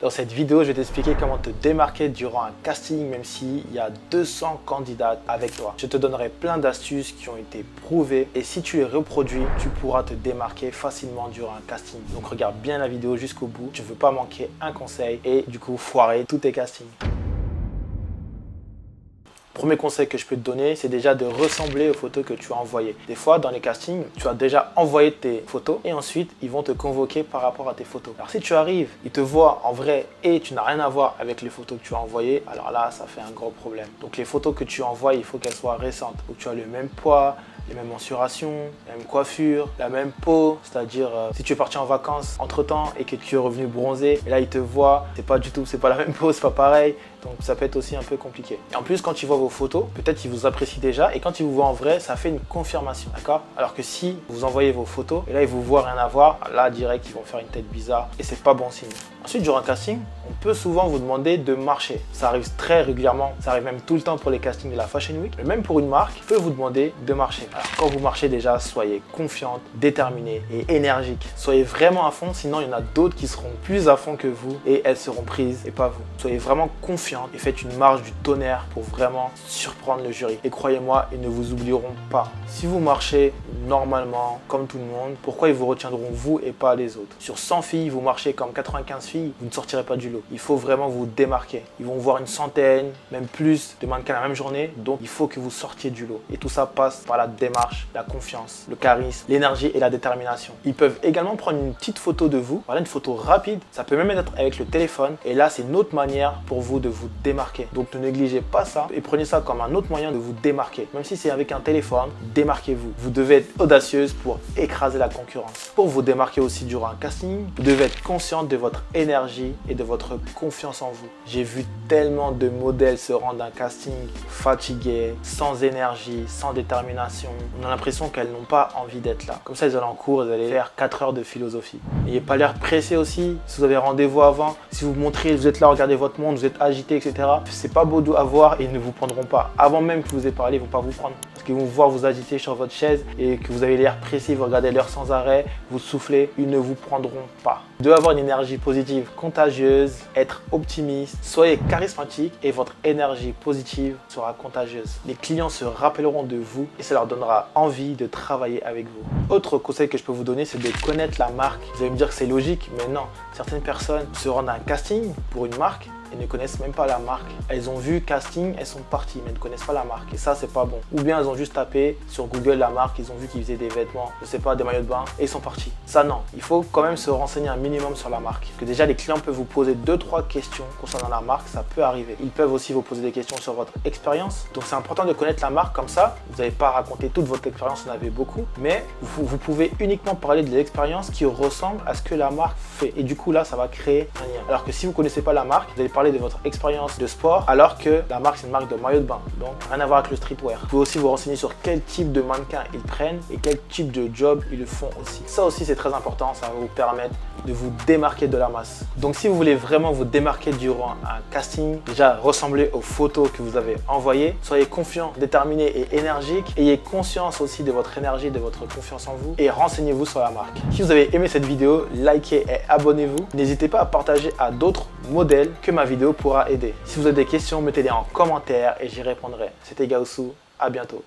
Dans cette vidéo, je vais t'expliquer comment te démarquer durant un casting même s'il y a 200 candidats avec toi. Je te donnerai plein d'astuces qui ont été prouvées et si tu les reproduis, tu pourras te démarquer facilement durant un casting. Donc regarde bien la vidéo jusqu'au bout, tu ne veux pas manquer un conseil et du coup foirer tous tes castings. Premier conseil que je peux te donner, c'est déjà de ressembler aux photos que tu as envoyées. Des fois, dans les castings, tu as déjà envoyé tes photos et ensuite, ils vont te convoquer par rapport à tes photos. Alors, si tu arrives, ils te voient en vrai et tu n'as rien à voir avec les photos que tu as envoyées, alors là, ça fait un gros problème. Donc, les photos que tu envoies, il faut qu'elles soient récentes. Que tu as le même poids, les mêmes mensurations, la même coiffure, la même peau. C'est-à-dire, euh, si tu es parti en vacances entre temps et que tu es revenu bronzé, et là ils te voient, c'est pas du tout, c'est pas la même peau, c'est pas pareil. Donc ça peut être aussi un peu compliqué. Et en plus, quand ils voient vos photos, peut-être qu'ils vous apprécient déjà et quand ils vous voient en vrai, ça fait une confirmation, d'accord? Alors que si vous envoyez vos photos et là ils vous voient rien à voir, là direct ils vont faire une tête bizarre et c'est pas bon signe. Ensuite, durant un casting, on peut souvent vous demander de marcher. Ça arrive très régulièrement, ça arrive même tout le temps pour les castings de la Fashion Week. Mais même pour une marque, peut vous demander de marcher. Alors, quand vous marchez déjà, soyez confiante, déterminée et énergique. Soyez vraiment à fond, sinon il y en a d'autres qui seront plus à fond que vous et elles seront prises et pas vous. Soyez vraiment confiante et faites une marche du tonnerre pour vraiment surprendre le jury. Et croyez-moi, ils ne vous oublieront pas. Si vous marchez normalement, comme tout le monde, pourquoi ils vous retiendront vous et pas les autres? Sur 100 filles, vous marchez comme 95 filles vous ne sortirez pas du lot. Il faut vraiment vous démarquer. Ils vont voir une centaine, même plus de mannequins la même journée. Donc, il faut que vous sortiez du lot. Et tout ça passe par la démarche, la confiance, le charisme, l'énergie et la détermination. Ils peuvent également prendre une petite photo de vous. Voilà, une photo rapide. Ça peut même être avec le téléphone. Et là, c'est une autre manière pour vous de vous démarquer. Donc, ne négligez pas ça et prenez ça comme un autre moyen de vous démarquer. Même si c'est avec un téléphone, démarquez-vous. Vous devez être audacieuse pour écraser la concurrence. Pour vous démarquer aussi durant un casting, vous devez être consciente de votre énergie et de votre confiance en vous. J'ai vu tellement de modèles se rendre un casting fatigués, sans énergie, sans détermination. On a l'impression qu'elles n'ont pas envie d'être là. Comme ça, ils allaient en cours, ils allaient faire 4 heures de philosophie. N'ayez pas l'air pressé aussi. Si vous avez rendez-vous avant, si vous montrez, vous êtes là, regardez votre monde, vous êtes agité, etc. C'est pas beau à voir et ils ne vous prendront pas. Avant même que vous ayez parlé, ils ne vont pas vous prendre. Qu'ils vont voir vous agiter sur votre chaise et que vous avez l'air pressé, vous regardez l'heure sans arrêt, vous soufflez, ils ne vous prendront pas. De avoir une énergie positive contagieuse, être optimiste, soyez charismatique et votre énergie positive sera contagieuse. Les clients se rappelleront de vous et ça leur donnera envie de travailler avec vous. Autre conseil que je peux vous donner, c'est de connaître la marque. Vous allez me dire que c'est logique, mais non. Certaines personnes se rendent à un casting pour une marque ne connaissent même pas la marque. Elles ont vu casting, elles sont parties, mais elles ne connaissent pas la marque. Et ça, c'est pas bon. Ou bien elles ont juste tapé sur Google la marque, ils ont vu qu'ils faisaient des vêtements, je sais pas, des maillots de bain, et ils sont partis. Ça, non. Il faut quand même se renseigner un minimum sur la marque. Que déjà, les clients peuvent vous poser deux, trois questions concernant la marque, ça peut arriver. Ils peuvent aussi vous poser des questions sur votre expérience. Donc, c'est important de connaître la marque comme ça. Vous n'avez pas raconter toute votre expérience, en avez beaucoup, mais vous, pouvez uniquement parler de l'expérience qui ressemble à ce que la marque fait. Et du coup, là, ça va créer un lien. Alors que si vous connaissez pas la marque, vous allez parler de votre expérience de sport alors que la marque c'est une marque de maillot de bain. Donc rien à voir avec le streetwear. Vous pouvez aussi vous renseigner sur quel type de mannequin ils prennent et quel type de job ils font aussi. Ça aussi c'est très important, ça va vous permettre de vous démarquer de la masse. Donc si vous voulez vraiment vous démarquer durant un casting, déjà ressemblez aux photos que vous avez envoyées, soyez confiant, déterminé et énergique, ayez conscience aussi de votre énergie, de votre confiance en vous et renseignez-vous sur la marque. Si vous avez aimé cette vidéo, likez et abonnez-vous. N'hésitez pas à partager à d'autres modèles que ma vidéo pourra aider. Si vous avez des questions, mettez-les en commentaire et j'y répondrai. C'était Gaosu, à bientôt.